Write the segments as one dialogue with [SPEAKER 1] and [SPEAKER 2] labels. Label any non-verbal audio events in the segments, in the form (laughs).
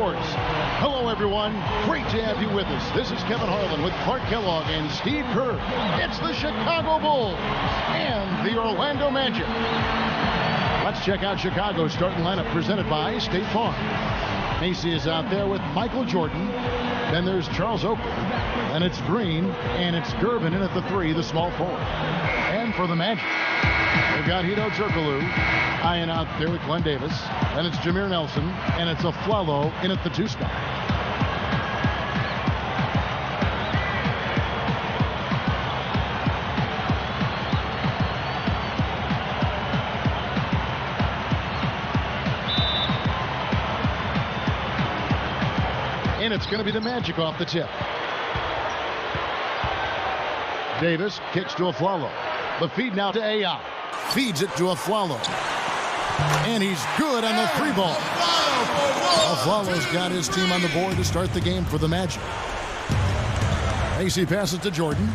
[SPEAKER 1] Sports. Hello, everyone. Great to have you with us. This is Kevin Harlan with Clark Kellogg and Steve Kerr. It's the Chicago Bulls and the Orlando Magic. Let's check out Chicago's starting lineup presented by State Farm. Macy is out there with Michael Jordan. Then there's Charles Oakley. Then it's Green. And it's Gervin in at the three, the small forward. And for the Magic, they've got Hedo Turkoglu eyeing out there with Glen Davis. And it's Jameer Nelson. And it's Afflalo in at the two spot. And it's going to be the Magic off the tip. Davis kicks to Afflalo. The feed now to Ai. Feeds it to Afflalo. And he's good on the three ball. Flalo's got his team on the board to start the game for the Magic. AC passes to Jordan.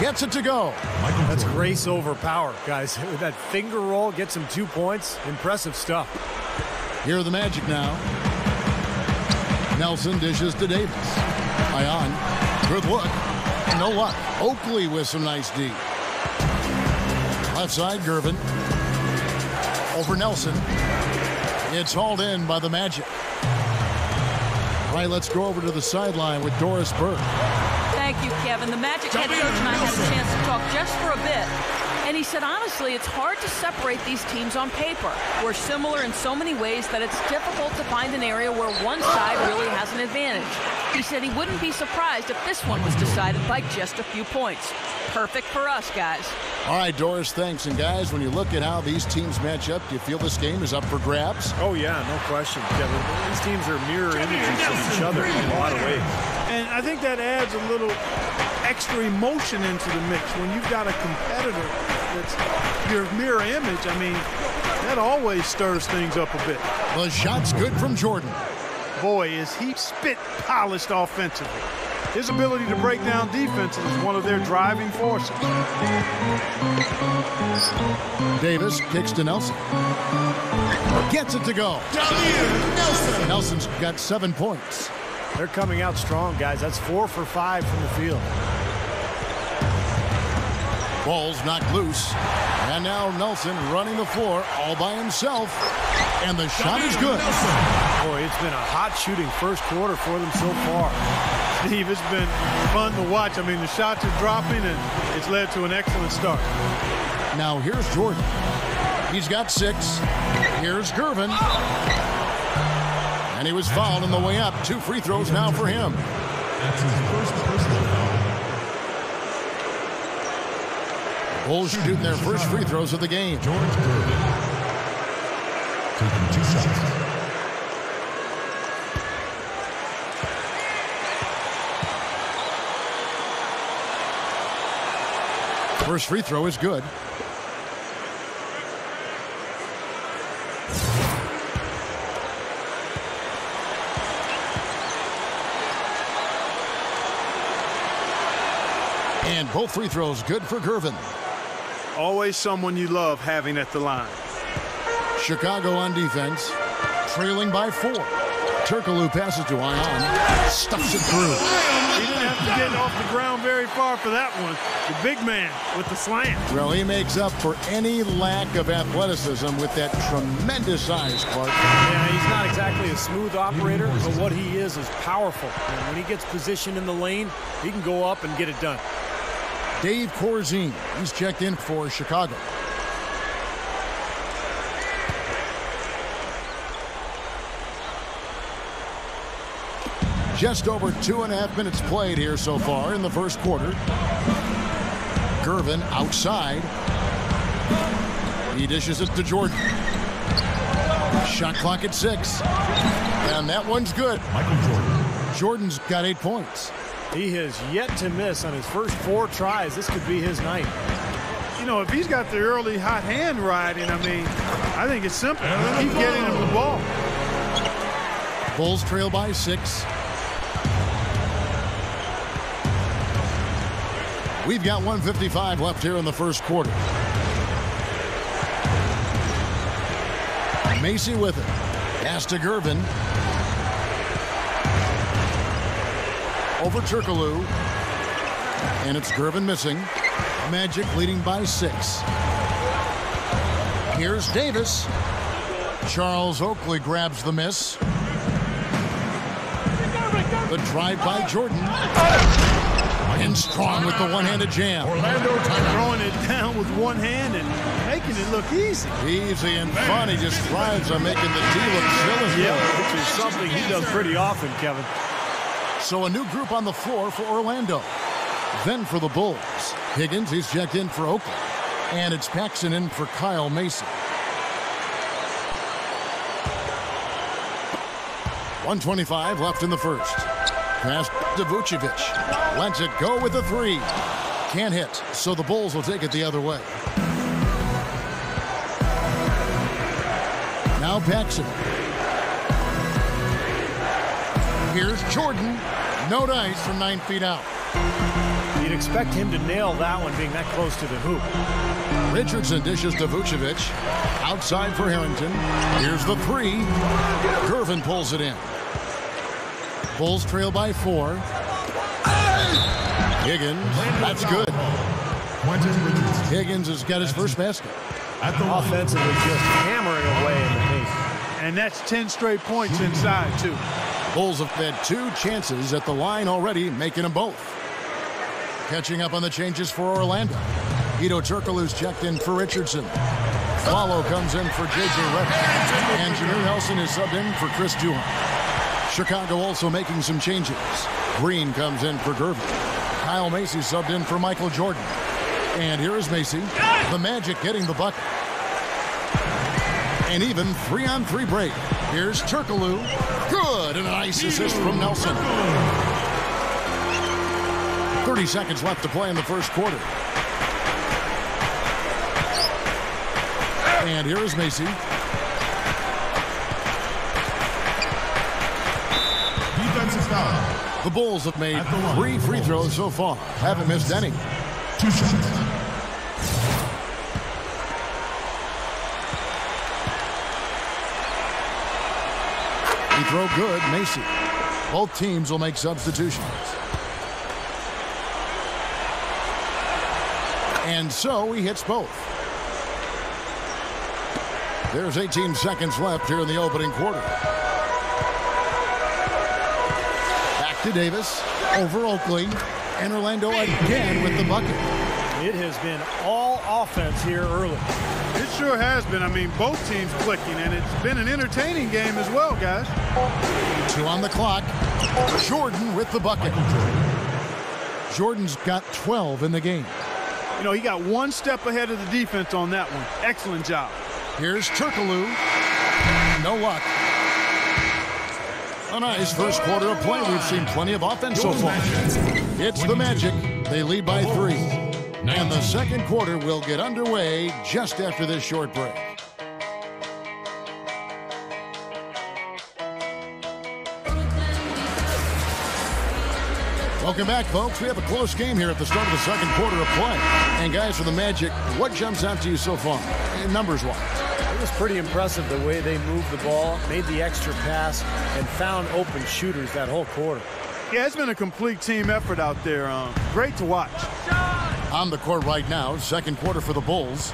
[SPEAKER 1] Gets it to go.
[SPEAKER 2] That's grace over power, guys. (laughs) That finger roll gets him two points. Impressive stuff.
[SPEAKER 1] Here are the Magic now. Nelson dishes to Davis. Ayón, good look. No what? Oakley with some nice D. Left side, Gervin. Over Nelson. It's hauled in by the Magic. All right, let's go over to the sideline with Doris Burke.
[SPEAKER 3] Thank you, Kevin. The Magic head coach and I had a chance to talk just for a bit. And he said, honestly, it's hard to separate these teams on paper. We're similar in so many ways that it's difficult to find an area where one side really has an advantage. He said he wouldn't be surprised if this one was decided by just a few points. Perfect for us, guys.
[SPEAKER 1] All right, Doris, thanks. And guys, when you look at how these teams match up, do you feel this game is up for grabs?
[SPEAKER 2] Oh, yeah, no question, Kevin. These teams are mirror images of each other in a lot of ways.
[SPEAKER 4] And I think that adds a little extra emotion into the mix when you've got a competitor that's your mirror image. I mean, that always stirs things up a bit.
[SPEAKER 1] The shot's good from Jordan.
[SPEAKER 4] Boy, is he spit polished offensively. His ability to break down defenses is one of their driving forces.
[SPEAKER 1] Davis kicks to Nelson. Gets it to go.
[SPEAKER 2] Nelson.
[SPEAKER 1] Nelson's got seven points.
[SPEAKER 2] They're coming out strong, guys. That's four for five from the field.
[SPEAKER 1] Ball's knocked loose. And now Nelson running the floor all by himself. And the shot is good.
[SPEAKER 2] Boy, it's been a hot shooting first quarter for them so far.
[SPEAKER 4] Steve, it's been fun to watch. I mean, the shots are dropping, and it's led to an excellent start.
[SPEAKER 1] Now here's Jordan. He's got six. Here's Gervin. And he was fouled on the way up. Two free throws now for him.
[SPEAKER 5] That's his first personal
[SPEAKER 1] Bulls shooting their first free throws of the game.
[SPEAKER 5] George Gervin. Taking two shots.
[SPEAKER 1] First free throw is good. And both free throws good for Gervin.
[SPEAKER 4] Always someone you love having at the line.
[SPEAKER 1] Chicago on defense, trailing by four. Turkoglu passes to Ayón, stuffs it through.
[SPEAKER 4] He didn't have to get off the ground very far for that one. The big man with the slam.
[SPEAKER 1] Well, he makes up for any lack of athleticism with that tremendous size, Clark.
[SPEAKER 2] Yeah, he's not exactly a smooth operator, but what he is is powerful. And when he gets positioned in the lane, he can go up and get it done.
[SPEAKER 1] Dave Corzine, he's checked in for Chicago. Just over two and a half minutes played here so far in the first quarter. Gervin outside. He dishes it to Jordan. Shot clock at six. And that one's good.
[SPEAKER 5] Michael Jordan.
[SPEAKER 1] Jordan's got eight points.
[SPEAKER 2] He has yet to miss on his first four tries. This could be his night.
[SPEAKER 4] You know, if he's got the early hot hand riding, I mean, I think it's simple. Keep getting him the ball.
[SPEAKER 1] Bulls trail by six. We've got 155 left here in the first quarter. Macy with it. Pass to Gervin. Over Turkoglu. And it's Gervin missing. Magic leading by six. Here's Davis. Charles Oakley grabs the miss. The drive by Jordan. And strong with the one-handed jam.
[SPEAKER 5] Orlando.
[SPEAKER 4] Throwing it down with one hand and making it look easy.
[SPEAKER 1] Easy and fun. He just thrives on making the D look silly.
[SPEAKER 2] Yeah, which is something he does pretty often, Kevin.
[SPEAKER 1] So a new group on the floor for Orlando. Then for the Bulls. Higgins, he's checked in for Oakland. And it's Paxson in for Kyle Mason. 125 left in the first. Pass to Vucevic. Lets it go with the three. Can't hit, so the Bulls will take it the other way. Now Paxson. Here's Jordan. No dice from nine feet out.
[SPEAKER 2] You'd expect him to nail that one being that close to the hoop.
[SPEAKER 1] Richardson dishes to Vucevic. Outside for Harrington. Here's the three. Gervin pulls it in. Bulls trail by four. Higgins, that's good. Higgins has got his first basket.
[SPEAKER 5] At the line.
[SPEAKER 2] Offensively, just hammering away in the paint.
[SPEAKER 4] And that's 10 straight points inside, too.
[SPEAKER 1] Bulls have had two chances at the line already, making them both. Catching up on the changes for Orlando. Hedo Turkoglu's checked in for Richardson. Follow comes in for J.J. Redick. And Jameer Nelson is subbed in for Chris Duhon. Chicago also making some changes. Green comes in for Gervin. Kyle Macy subbed in for Michael Jordan. And here is Macy. The Magic getting the bucket. And even three-on-three break. Here's Turkoglu. Good, and a nice assist from Nelson. 30 seconds left to play in the first quarter. And here is Macy.
[SPEAKER 5] Defensive foul.
[SPEAKER 1] The Bulls have made three free throws so far. Haven't missed any.
[SPEAKER 5] Two shots.
[SPEAKER 1] Throw good, Macy. Both teams will make substitutions. And so he hits both. There's 18 seconds left here in the opening quarter. Back to Davis, over Oakley, and Orlando again with the bucket.
[SPEAKER 2] It has been all offense here early.
[SPEAKER 4] It sure has been. I mean, both teams clicking, and it's been an entertaining game as well, guys.
[SPEAKER 1] Two on the clock. Jordan with the bucket. Jordan's got 12 in the game.
[SPEAKER 4] You know, he got one step ahead of the defense on that one. Excellent job.
[SPEAKER 1] Here's Turkoglu. No luck. A nice first quarter of play. We've seen plenty of offense so far. It's the Magic. They lead by three. And the second quarter will get underway just after this short break. Welcome back, folks. We have a close game here at the start of the second quarter of play. And guys, for the Magic, what jumps out to you so far, numbers-wise?
[SPEAKER 2] It was pretty impressive the way they moved the ball, made the extra pass, and found open shooters that whole quarter.
[SPEAKER 4] Yeah, it's been a complete team effort out there. Um, great to watch.
[SPEAKER 1] On the court right now, second quarter for the Bulls.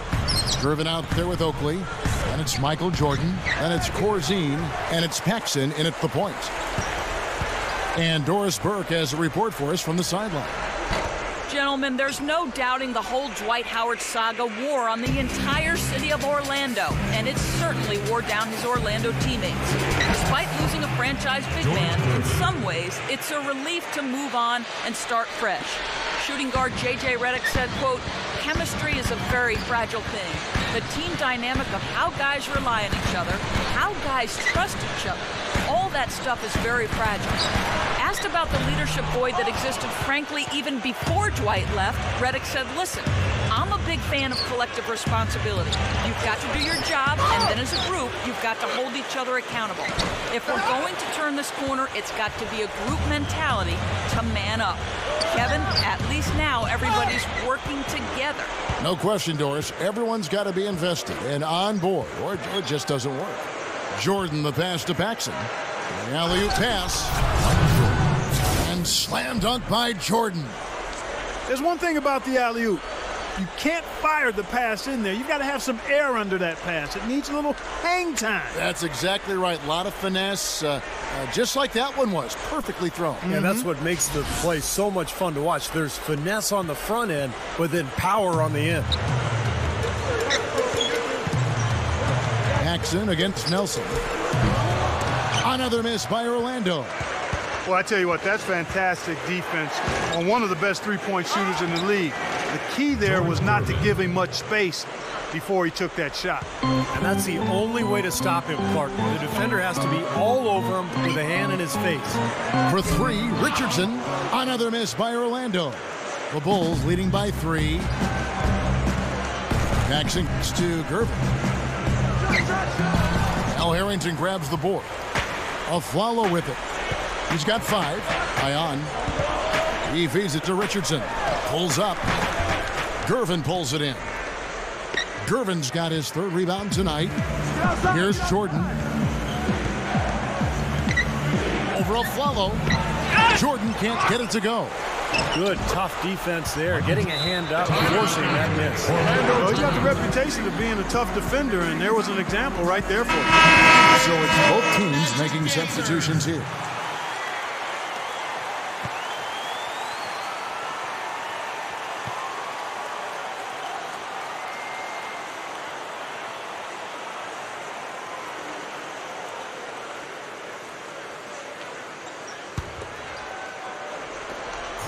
[SPEAKER 1] Driven out there with Oakley. And it's Michael Jordan. And it's Corzine. And it's Paxson in at the point. And Doris Burke has a report for us from the sideline.
[SPEAKER 3] Gentlemen, there's no doubting the whole Dwight Howard saga wore on the entire city of Orlando, and it certainly wore down his Orlando teammates. Despite losing a franchise big man, in some ways, it's a relief to move on and start fresh. Shooting guard J.J. Redick said, quote, chemistry is a very fragile thing. The team dynamic of how guys rely on each other, how guys trust each other, all that stuff is very fragile. Asked about the leadership void that existed, frankly, even before Dwight left, Redick said, listen, I'm a big fan of collective responsibility. You've got to do your job, and then as a group, you've got to hold each other accountable. If we're going to turn this corner, it's got to be a group mentality to man up. Kevin, at least now everybody's working together.
[SPEAKER 1] No question, Doris. Everyone's got to be invested and on board, or it just doesn't work. Jordan the pass to Paxson. The alley-oop pass. And slam dunk by Jordan.
[SPEAKER 4] There's one thing about the alley-oop. You can't fire the pass in there. You've got to have some air under that pass. It needs a little hang time.
[SPEAKER 1] That's exactly right. A lot of finesse, uh, uh, just like that one was. Perfectly thrown.
[SPEAKER 2] And mm-hmm. that's what makes the play so much fun to watch. There's finesse on the front end, but then power on the end.
[SPEAKER 1] Paxson against Nelson. Another miss by Orlando.
[SPEAKER 4] Well, I tell you what, that's fantastic defense on one of the best three-point shooters in the league. The key there was not to give him much space before he took that shot.
[SPEAKER 2] And that's the only way to stop him, Clark. The defender has to be all over him with a hand in his face.
[SPEAKER 1] For three, Richardson. Another miss by Orlando. The Bulls leading by three. Paxson to Gervin. Al Harrington grabs the board. A Afflalo with it. He's got five. Ayón. He feeds it to Richardson. Pulls up. Gervin pulls it in. Gervin's got his third rebound tonight. Here's Jordan. Over Afflalo. Jordan can't get it to go.
[SPEAKER 2] Good, tough defense there. Getting a hand up, forcing that miss.
[SPEAKER 4] Well, he's got the reputation of being a tough defender, and there was an example right there for him.
[SPEAKER 1] So it's both teams making substitutions here.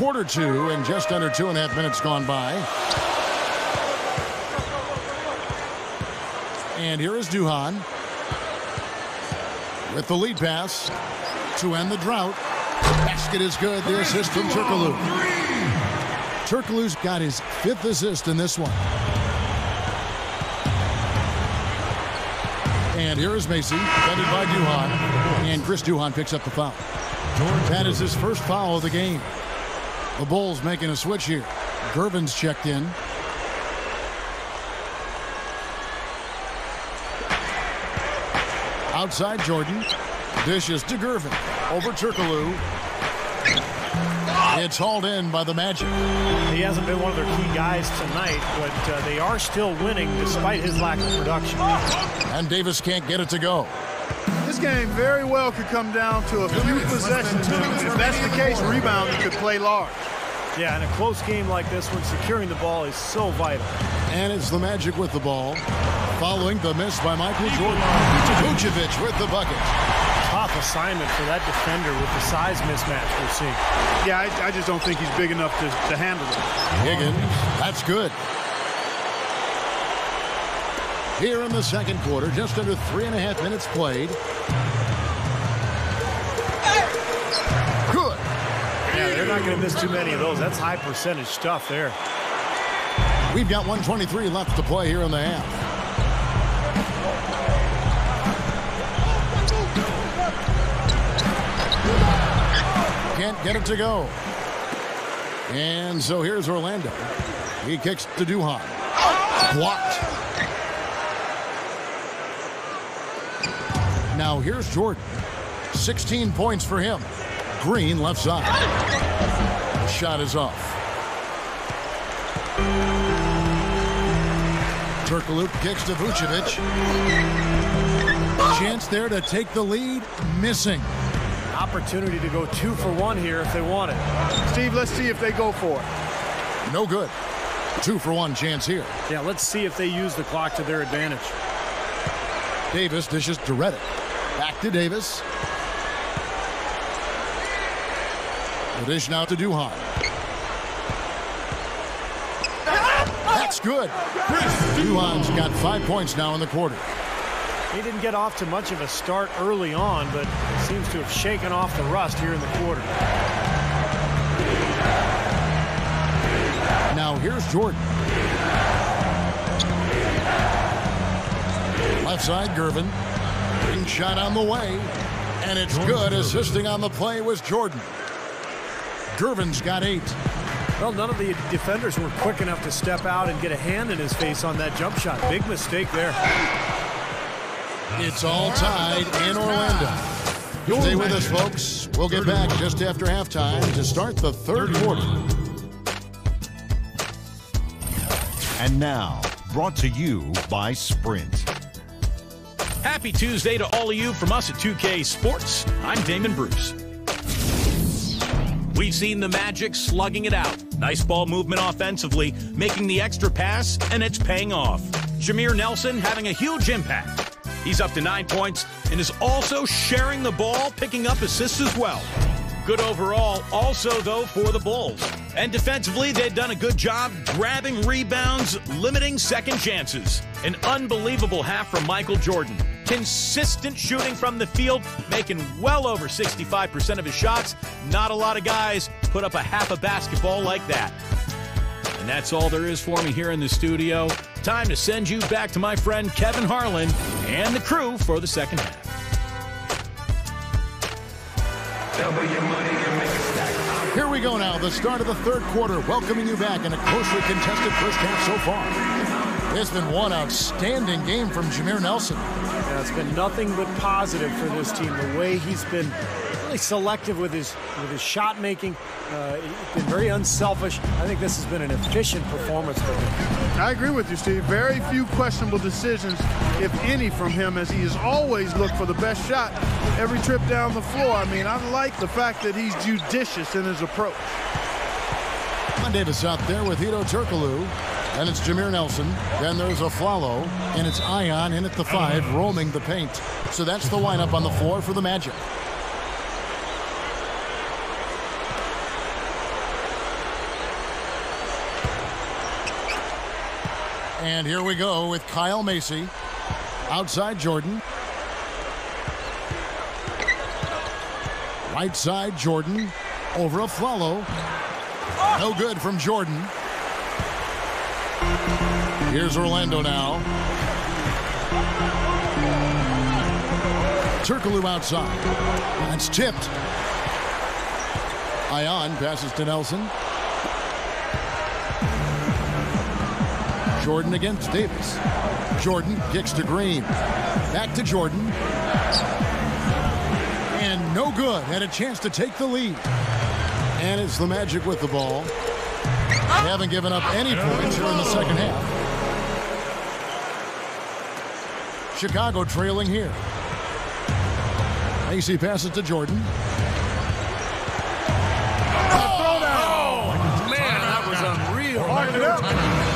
[SPEAKER 1] Quarter two and just under two and a half minutes gone by. And here is Duhon with the lead pass to end the drought. Basket is good. The assist from Turkoglu. Turkoglu's got his fifth assist in this one. And here is Macy, defended by Duhon. And Chris Duhon picks up the foul. That is his first foul of the game. The Bulls making a switch here. Gervin's checked in. Outside Jordan. Dishes to Gervin. Over Turkoglu. It's hauled in by the Magic.
[SPEAKER 2] He hasn't been one of their key guys tonight, but uh, they are still winning despite his lack of production.
[SPEAKER 1] And Davis can't get it to go.
[SPEAKER 4] This game very well could come down to a few possessions. If that's the case, rebounding could play large.
[SPEAKER 2] Yeah, in a close game like this one, securing the ball is so vital.
[SPEAKER 1] And it's the Magic with the ball. Following the miss by Michael Jordan. Vucevic with the bucket.
[SPEAKER 2] Tough assignment for that defender with the size mismatch we're seeing.
[SPEAKER 4] Yeah, I, I just don't think he's big enough to, to handle it.
[SPEAKER 1] Higgins, that's good. Here in the second quarter, just under three and a half minutes played. Good.
[SPEAKER 2] Yeah, they're not going to miss too many of those. That's high percentage stuff there.
[SPEAKER 1] We've got 123 left to play here in the half. Can't get it to go. And so here's Orlando. He kicks to Duhon. Blocked. Now here's Jordan. 16 points for him. Green left side. The shot is off. Turkoglu kicks to Vucevic. Chance there to take the lead. Missing.
[SPEAKER 2] Opportunity to go two for one here if they want it.
[SPEAKER 4] Steve, let's see if they go for it.
[SPEAKER 1] No good. Two for one chance here.
[SPEAKER 2] Yeah, let's see if they use the clock to their advantage.
[SPEAKER 1] Davis dishes to Redick. Back to Davis. The dish now to Duhon. That's good. Duhon's got five points now in the quarter.
[SPEAKER 2] He didn't get off to much of a start early on, but seems to have shaken off the rust here in the quarter.
[SPEAKER 1] Now here's Jordan. Left side, Gervin. Ring shot on the way. And it's good. Assisting on the play was Jordan. Gervin's got eight.
[SPEAKER 2] Well, none of the defenders were quick enough to step out and get a hand in his face on that jump shot. Big mistake there.
[SPEAKER 1] It's all tied in Orlando. Stay with us, folks. We'll get back just after halftime to start the third quarter.
[SPEAKER 6] And now, brought to you by Sprint.
[SPEAKER 7] Happy Tuesday to all of you from us at 2K Sports. I'm Damon Bruce. We've seen the Magic slugging it out. Nice ball movement offensively, making the extra pass, and it's paying off. Jameer Nelson having a huge impact. He's up to nine points and is also sharing the ball, picking up assists as well. Good overall, also, though, for the Bulls. And defensively, they've done a good job grabbing rebounds, limiting second chances. An unbelievable half from Michael Jordan. Consistent shooting from the field, making well over 65% of his shots. Not a lot of guys put up a half a basketball like that. And that's all there is for me here in the studio. Time to send you back to my friend Kevin Harlan and the crew for the second half.
[SPEAKER 1] Here we go now, the start of the third quarter, welcoming you back in a closely contested first half so far. It's been one outstanding game from Jameer Nelson.
[SPEAKER 2] Yeah, it's been nothing but positive for this team. The way he's been really selective with his with his shot making, uh, he's been very unselfish. I think this has been an efficient performance for him.
[SPEAKER 4] I agree with you, Steve. Very few questionable decisions, if any, from him, as he has always looked for the best shot every trip down the floor. I mean, I like the fact that he's judicious in his approach.
[SPEAKER 1] Con Davis out there with Hedo Turkoglu. And it's Jameer Nelson. Then there's Afflalo. And it's Ayón in at the five, roaming the paint. So that's the lineup on the floor for the Magic. And here we go with Kyle Macy. Outside Jordan. Right side Jordan. Over Afflalo. No good from Jordan. Here's Orlando now. Turkoglu outside. That's tipped. Ayón passes to Nelson. Jordan against Davis. Jordan kicks to Green. Back to Jordan. And no good. Had a chance to take the lead. And it's the Magic with the ball. They haven't given up any points here in the second half. Chicago trailing here. AC passes to Jordan. Oh!
[SPEAKER 2] Oh, man, that was unreal.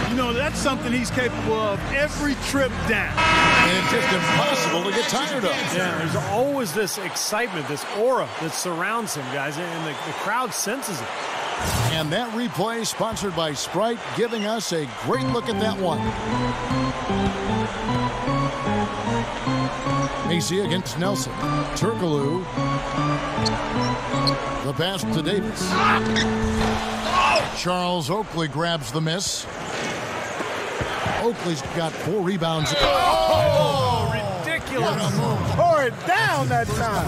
[SPEAKER 4] You know, that's something he's capable of every trip down.
[SPEAKER 1] And it's just impossible to get tired of.
[SPEAKER 2] Yeah, there's always this excitement, this aura that surrounds him, guys, and the, the crowd senses it.
[SPEAKER 1] And that replay sponsored by Sprite, giving us a great look at that one. Macy against Nelson. Turkoglu. The pass to Davis. Charles Oakley grabs the miss. Oakley's got four rebounds.
[SPEAKER 2] Oh, ridiculous.
[SPEAKER 4] Pour it down that time.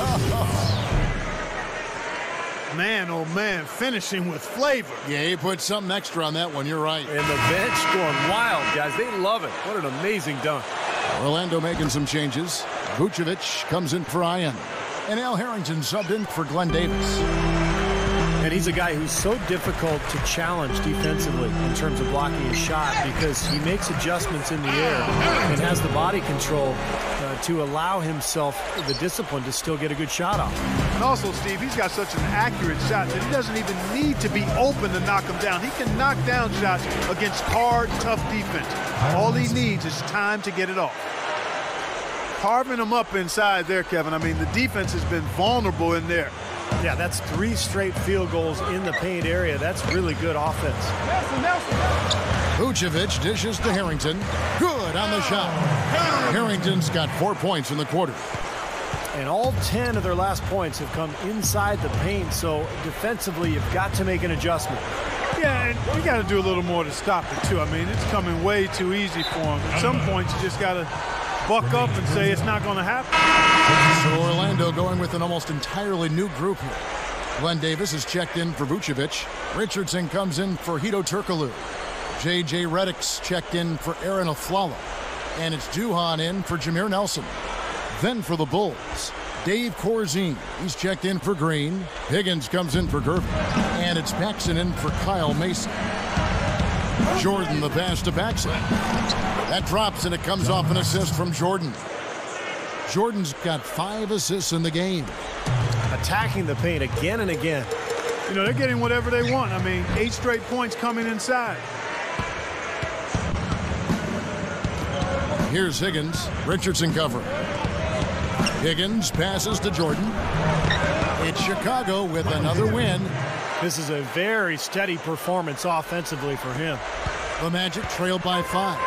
[SPEAKER 4] Man, oh man, finishing with flavor.
[SPEAKER 1] Yeah, he put something extra on that one. You're right.
[SPEAKER 2] And the bench going wild, guys. They love it. What an amazing dunk.
[SPEAKER 1] Orlando making some changes. Vucevic comes in for Ian. And Al Harrington subbed in for Glen Davis.
[SPEAKER 2] And he's a guy who's so difficult to challenge defensively in terms of blocking his shot because he makes adjustments in the air and has the body control uh, to allow himself the discipline to still get a good shot off.
[SPEAKER 4] And also, Steve, he's got such an accurate shot that he doesn't even need to be open to knock him down. He can knock down shots against hard, tough defense. All he needs is time to get it off. Carving them up inside there, Kevin. I mean, the defense has been vulnerable in there.
[SPEAKER 2] Yeah, that's three straight field goals in the paint area. That's really good offense.
[SPEAKER 1] Vucevic dishes to Harrington. Good on the shot. Harrington's got four points in the quarter.
[SPEAKER 2] And all 10 of their last points have come inside the paint, so defensively, you've got to make an adjustment.
[SPEAKER 4] Yeah, and you got to do a little more to stop it, too. I mean, it's coming way too easy for them. At some point, you just got to buck up and say it's not going to happen.
[SPEAKER 1] So Orlando going with an almost entirely new group here. Glen Davis is checked in for Vucevic. Richardson comes in for Hedo Turkoglu. J.J. Redick's checked in for Arron Afflalo. And it's Duhon in for Jameer Nelson. Then for the Bulls, Dave Corzine. He's checked in for Green. Higgins comes in for Gervin. And it's Paxson in for Kyle Mason. Jordan the pass to Paxson. That drops and it comes off an assist from Jordan. Jordan's got five assists in the game.
[SPEAKER 2] Attacking the paint again and again.
[SPEAKER 4] You know, they're getting whatever they want. I mean, eight straight points coming inside.
[SPEAKER 1] Here's Higgins. Richardson cover. Higgins passes to Jordan. It's Chicago with another win.
[SPEAKER 2] This is a very steady performance offensively for him.
[SPEAKER 1] The Magic trail by five.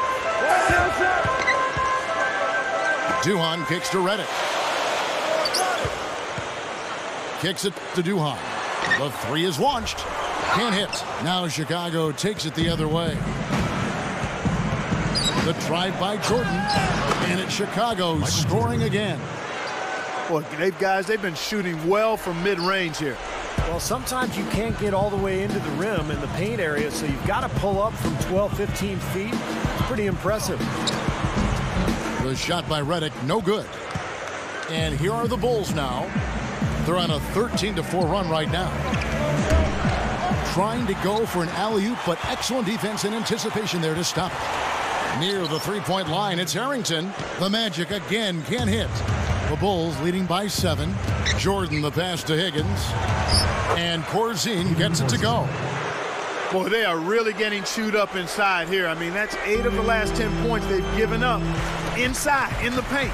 [SPEAKER 1] Duhon kicks to Redick. Kicks it to Duhon. The three is launched. Can't hit. Now Chicago takes it the other way. The drive by Jordan. And it's Chicago scoring again.
[SPEAKER 4] Boy, they've guys, they've been shooting well from mid-range here.
[SPEAKER 2] Well, sometimes you can't get all the way into the rim in the paint area, so you've got to pull up from 12, 15 feet. It's pretty impressive.
[SPEAKER 1] The shot by Redick, no good. And here are the Bulls now. They're on a 13 to 4 run right now. Trying to go for an alley-oop, but excellent defense and anticipation there to stop it. Near the three-point line, it's Harrington. The Magic again can't hit. The Bulls leading by seven. Jordan the pass to Higgins. And Corzine gets it to go.
[SPEAKER 4] Boy, they are really getting chewed up inside here. I mean, that's eight of the last 10 points they've given up inside, in the paint.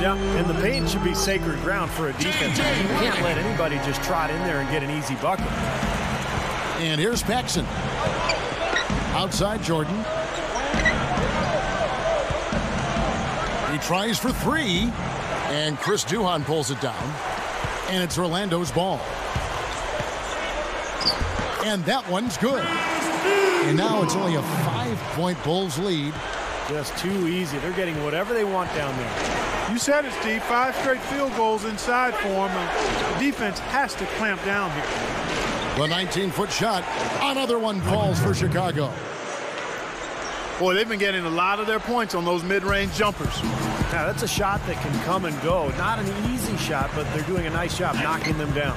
[SPEAKER 2] Yeah, and the paint should be sacred ground for a defense. You can't let anybody just trot in there and get an easy bucket.
[SPEAKER 1] And here's Paxson. Outside Jordan. He tries for three. And Chris Duhon pulls it down. And it's Orlando's ball. And that one's good. And now it's only a five-point Bulls lead.
[SPEAKER 2] Just too easy. They're getting whatever they want down there.
[SPEAKER 4] You said it, Steve. Five straight field goals inside for them. The uh, defense has to clamp down here.
[SPEAKER 1] The 19-foot shot. Another one falls for Chicago.
[SPEAKER 4] Boy, they've been getting a lot of their points on those mid-range jumpers.
[SPEAKER 2] Now, that's a shot that can come and go. Not an easy shot, but they're doing a nice job knocking them down.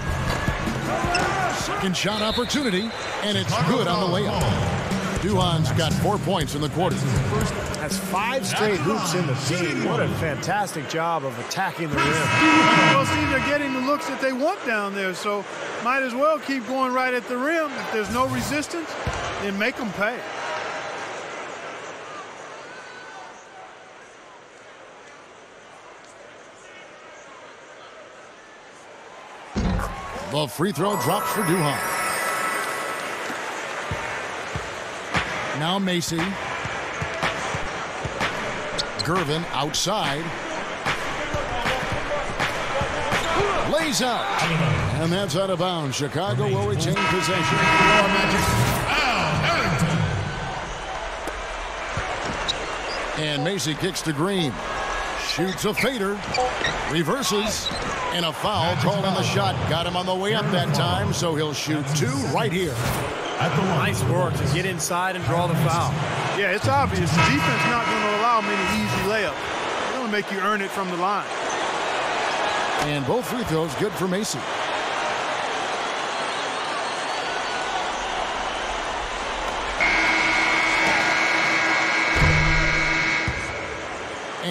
[SPEAKER 1] Second shot opportunity, and it's good on the layup. Duhon's got four points in the quarter.
[SPEAKER 2] That's five straight hoops in the game. What a fantastic job of attacking the rim.
[SPEAKER 4] Well, see, they're getting the looks that they want down there, so might as well keep going right at the rim. If there's no resistance, then make them pay.
[SPEAKER 1] The free throw drops for Duhon. Now Macy. Gervin outside. Lays out. And that's out of bounds. Chicago will retain possession. And Macy kicks to Green. Shoots a fader. Reverses. And a foul called on the shot. Got him on the way up that time, so he'll shoot two right here.
[SPEAKER 2] Nice work to get inside and draw the foul.
[SPEAKER 4] Yeah, it's obvious. The defense not going to allow many easy layups. They're going to make you earn it from the line.
[SPEAKER 1] And both free throws good for Macy.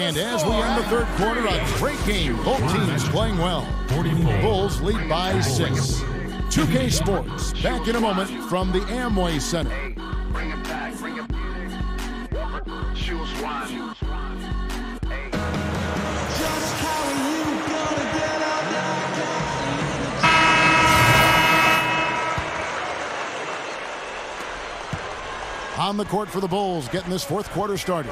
[SPEAKER 1] And as we end the third quarter, a great game. Both teams playing well. Bulls lead by six. 2K Sports, back in a moment from the Amway Center. On the court for the Bulls, getting this fourth quarter started.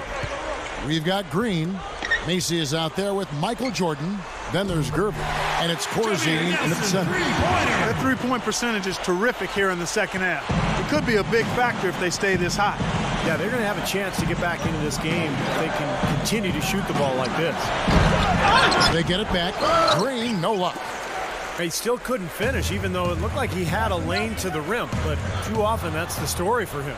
[SPEAKER 1] We've got Green. Macy is out there with Michael Jordan. Then there's Gerber. And it's Corzine in the center.
[SPEAKER 4] That three-point percentage is terrific here in the second half. It could be a big factor if they stay this hot.
[SPEAKER 2] Yeah, they're going to have a chance to get back into this game if they can continue to shoot the ball like this.
[SPEAKER 1] They get it back. Green, no luck.
[SPEAKER 2] He still couldn't finish, even though it looked like he had a lane to the rim. But too often, that's the story for him.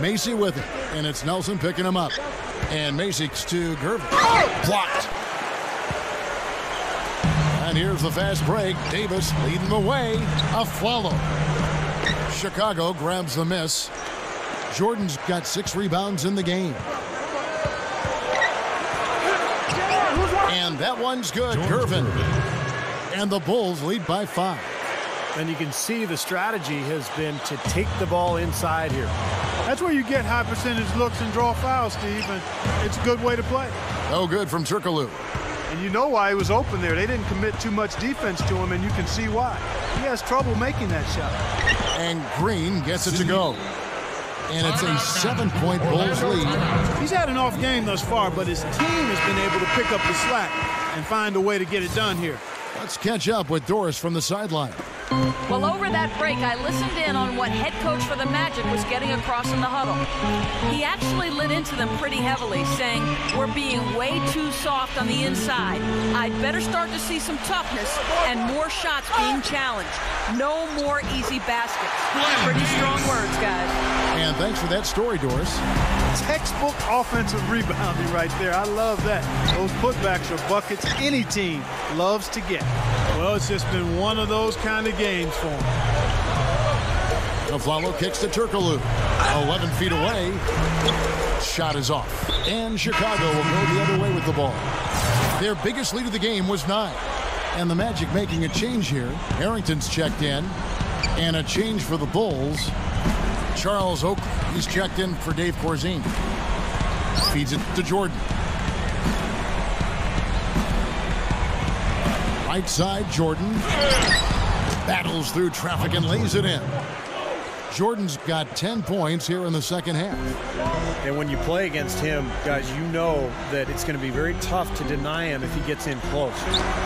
[SPEAKER 1] Macy with it, and it's Nelson picking him up. And Macy to Gervin. Blocked. And here's the fast break. Davis leading the way. A follow. Chicago grabs the miss. Jordan's got six rebounds in the game. And that one's good. Gervin. And the Bulls lead by five.
[SPEAKER 2] And you can see the strategy has been to take the ball inside here.
[SPEAKER 4] That's where you get high percentage looks and draw fouls, Steve, and it's a good way to play.
[SPEAKER 1] No good from Turkoglu.
[SPEAKER 4] And you know why he was open there. They didn't commit too much defense to him, and you can see why. He has trouble making that shot.
[SPEAKER 1] And Green gets it to go. And it's a seven-point Bulls lead.
[SPEAKER 4] He's had an off game thus far, but his team has been able to pick up the slack and find a way to get it done here.
[SPEAKER 1] Let's catch up with Doris from the sideline.
[SPEAKER 3] Well, over that break, I listened in on what head coach for the Magic was getting across in the huddle. He actually lit into them pretty heavily, saying, We're being way too soft on the inside. I'd better start to see some toughness and more shots being challenged. No more easy baskets. Pretty strong words, guys.
[SPEAKER 1] And thanks for that story, Doris.
[SPEAKER 4] Textbook offensive rebounding right there. I love that. Those putbacks are buckets any team loves to get. Well, it's just been one of those kind of games for him.
[SPEAKER 1] Afflalo kicks to Turkoglu. 11 feet away. Shot is off. And Chicago will go the other way with the ball. Their biggest lead of the game was nine. And the Magic making a change here. Harrington's checked in. And a change for the Bulls. Charles Oakley. He's checked in for Dave Corzine. Feeds it to Jordan. Right side, Jordan. Battles through traffic and lays it in. Jordan's got 10 points here in the second half.
[SPEAKER 2] And when you play against him, guys, you know that it's going to be very tough to deny him if he gets in close.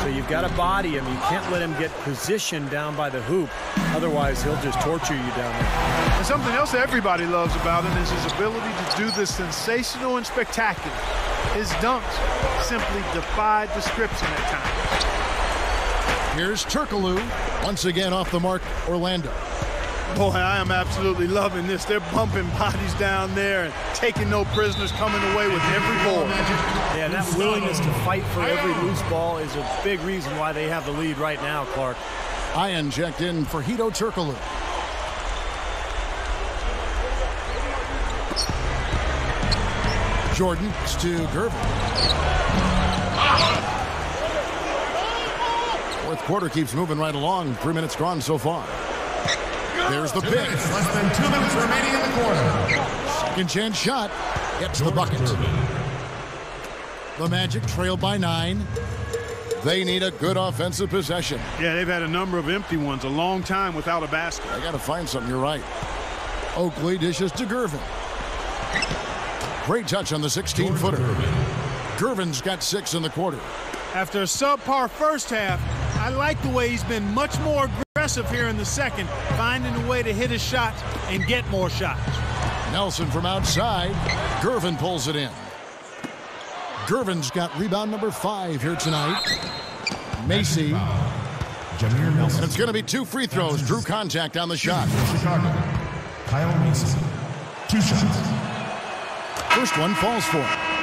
[SPEAKER 2] So you've got to body him. You can't let him get positioned down by the hoop. Otherwise, he'll just torture you down there.
[SPEAKER 4] And something else everybody loves about him is his ability to do the sensational and spectacular. His dunks simply defy description at times.
[SPEAKER 1] Here's Turkoglu, once again off the mark, Orlando.
[SPEAKER 4] Boy, I am absolutely loving this. They're bumping bodies down there and taking no prisoners, coming away with every ball.
[SPEAKER 2] Yeah, that willingness to fight for every loose ball is a big reason why they have the lead right now, Clark.
[SPEAKER 1] I inject in for Hedo Turkoglu. Jordan to Gervin. Quarter keeps moving right along. Three minutes gone so far. There's the pick.
[SPEAKER 5] Less than two minutes remaining in the quarter.
[SPEAKER 1] Second chance shot. Gets the bucket. The Magic trail by nine. They need a good offensive possession.
[SPEAKER 4] Yeah, they've had a number of empty ones, a long time without a basket.
[SPEAKER 1] I got to find something. You're right. Oakley dishes to Gervin. Great touch on the 16-footer. Gervin's got six in the quarter.
[SPEAKER 4] After a subpar first half, I like the way he's been much more aggressive here in the second, finding a way to hit his shots and get more shots.
[SPEAKER 1] Nelson from outside. Gervin pulls it in. Gervin's got rebound number five here tonight. Macy.
[SPEAKER 5] Jameer Nelson.
[SPEAKER 1] It's going to be two free throws. Drew contact on the shot.
[SPEAKER 5] Chicago. Kyle Mason. Two shots.
[SPEAKER 1] First one falls for him.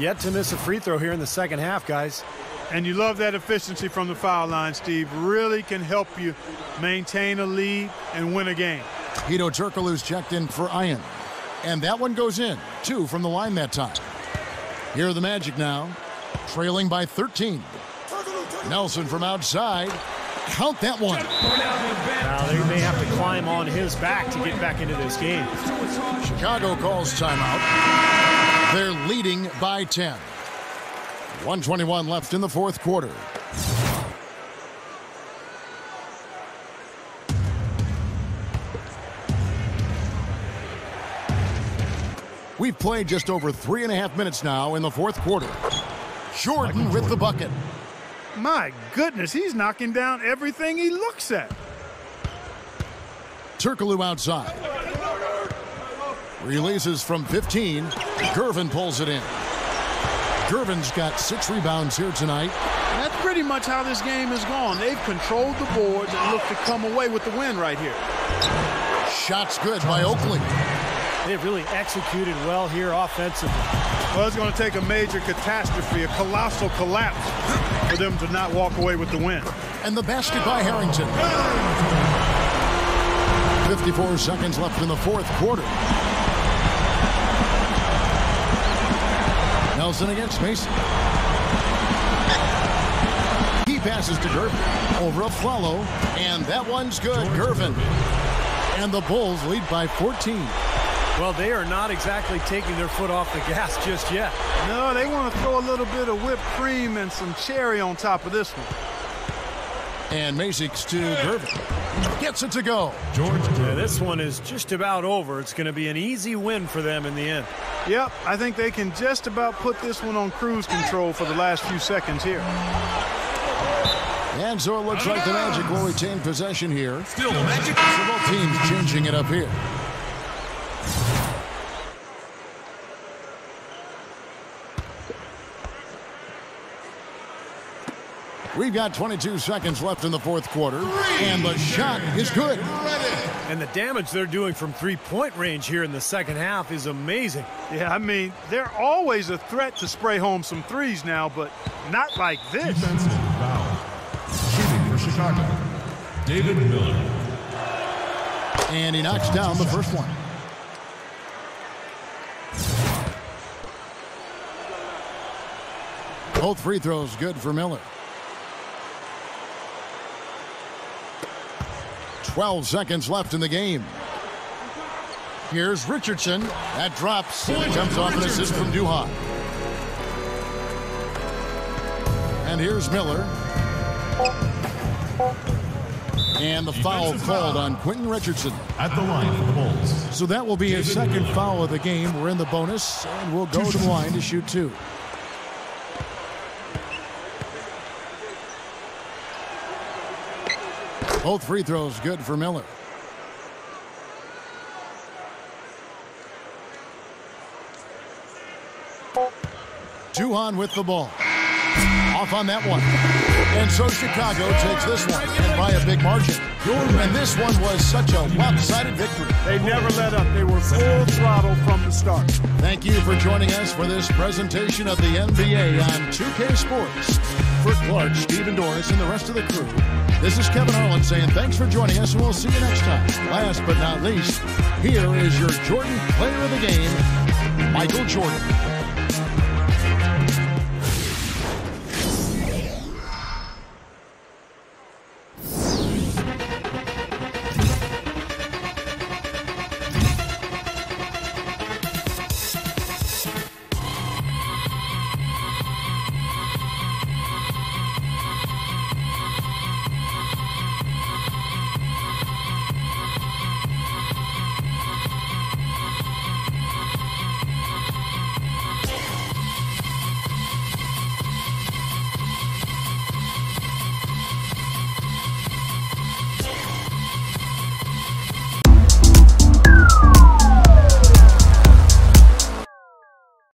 [SPEAKER 2] Yet to miss a free throw here in the second half, guys.
[SPEAKER 4] And you love that efficiency from the foul line, Steve. Really can help you maintain a lead and win a game.
[SPEAKER 1] Hedo Turkoglu's checked in for Ayón. And that one goes in. Two from the line that time. Here are the Magic now. Trailing by 13. Nelson from outside. Count that one.
[SPEAKER 2] Now they may have to climb on his back to get back into this game.
[SPEAKER 1] Chicago calls timeout. They're leading by 10. 121 left in the fourth quarter. We've played just over three and a half minutes now in the fourth quarter. Jordan with the bucket.
[SPEAKER 4] My goodness, he's knocking down everything he looks at.
[SPEAKER 1] Turkoglu outside. Releases from 15. Gervin pulls it in. Gervin's got six rebounds here tonight.
[SPEAKER 4] And that's pretty much how this game has gone. They've controlled the boards and look to come away with the win right here.
[SPEAKER 1] Shots good by Oakley.
[SPEAKER 2] They've really executed well here offensively.
[SPEAKER 4] Well, it's going to take a major catastrophe, a colossal collapse for them to not walk away with the win.
[SPEAKER 1] And the basket by Harrington. 54 seconds left in the fourth quarter. Nelson against Mason. He passes to Gervin. Over a follow. And that one's good. Gervin. And the Bulls lead by 14.
[SPEAKER 2] Well, they are not exactly taking their foot off the gas just yet.
[SPEAKER 4] No, they want to throw a little bit of whipped cream and some cherry on top of this one.
[SPEAKER 1] And Mazik to Gervin. Gets it to go.
[SPEAKER 5] George
[SPEAKER 2] Yeah, this one is just about over. It's going to be an easy win for them in the end.
[SPEAKER 4] Yep, I think they can just about put this one on cruise control for the last few seconds here.
[SPEAKER 1] And so it looks like the Magic will retain possession here.
[SPEAKER 5] Still Magic.
[SPEAKER 1] So both teams changing it up here. We've got 22 seconds left in the fourth quarter, and the shot is good.
[SPEAKER 2] And the damage they're doing from three-point range here in the second half is amazing.
[SPEAKER 4] Yeah, I mean, they're always a threat to spray home some threes now, but not like this.
[SPEAKER 5] Defensive foul. Shooting for Chicago. David Miller.
[SPEAKER 1] And he knocks down the first one. Both free throws good for Miller. 12 seconds left in the game. Here's Richardson. That drops. Comes off an assist from Duhon. And here's Miller. And the foul called
[SPEAKER 5] foul.
[SPEAKER 1] on Quentin Richardson.
[SPEAKER 5] At the line for the Bulls.
[SPEAKER 1] So that will be his second foul of the game. We're in the bonus, and we'll go to the line to shoot two. Both free throws good for Miller. Duhon with the ball. Off on that one. And so Chicago takes this one and by a big margin. And this one was such a lopsided victory.
[SPEAKER 4] They never let up. They were full throttle from the start.
[SPEAKER 1] Thank you for joining us for this presentation of the NBA on 2K Sports. For Clark, Stephen Doris, and the rest of the crew, this is Kevin Harlan saying thanks for joining us, and we'll see you next time. Last but not least, here is your Jordan Player of the Game, Michael Jordan.